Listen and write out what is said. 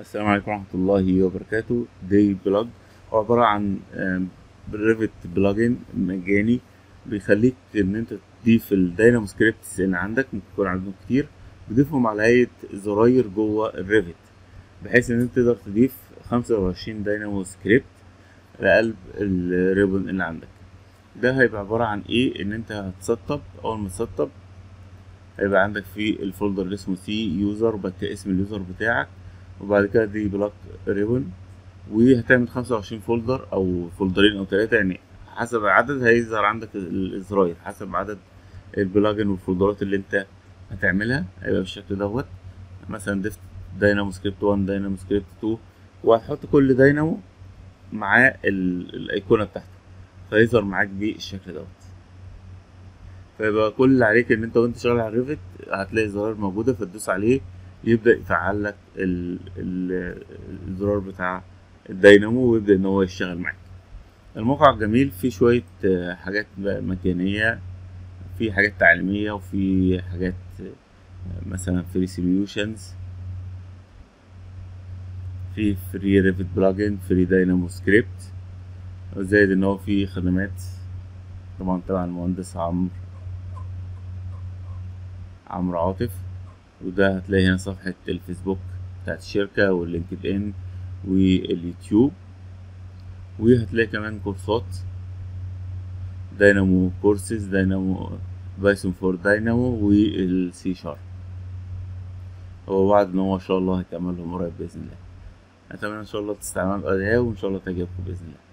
السلام عليكم ورحمة الله وبركاته. D plug هو عبارة عن Revit plugin مجاني بيخليك إن أنت تضيف ال Dynamo scripts اللي عندك ممكن يكون عندهم كتير تضيفهم على هيئة زراير جوه ال Revit بحيث إن أنت تقدر تضيف خمسة وعشرين Dynamo script لقلب ال ribbon اللي عندك. ده هيبقى عبارة عن إيه؟ إن أنت هتسطب أول ما تسطب هيبقى عندك في ال folder اللي اسمه C user اسم ال user بتاعك. وبعد كده D plug ribbon. وهتعمل خمسة وعشرين folder أو فولدرين أو تلاتة يعني حسب العدد هيظهر عندك الزراير حسب عدد ال plugin والفولدرات اللي أنت هتعملها هيبقى بالشكل دوت. مثلا ضفت Dynamo script 1 Dynamo script 2 وهتحط كل داينامو معاه الأيقونة بتاعته فيظهر معاك بالشكل دوت. فيبقى كل اللي عليك إن أنت وأنت شغال على ال Revit هتلاقي زرار موجودة فتدوس عليه يبدأ يفعل لك ال- ال- الزرار بتاع الدينامو ويبدأ إن هو يشتغل معاك. الموقع جميل فيه شوية آه، حاجات بقى مجانية في حاجات تعليمية وفي حاجات مثلا free solutions في free Revit plugin free Dynamo script زائد إن هو في خدمات طبعا تبع المهندس عمرو عمرو عاطف. وده هتلاقي هنا صفحة الفيسبوك بتاعت الشركة وال LinkedIn واليوتيوب. وهتلاقي كمان كورسات. Dynamo courses Dynamo Python for Dynamo وال C Sharp. هو وعد إن هو إن شاء الله هيكملهم قريب بإذن الله. أتمنى إن شاء الله تستعملوا الأداة وإن شاء الله تعجبكم بإذن الله.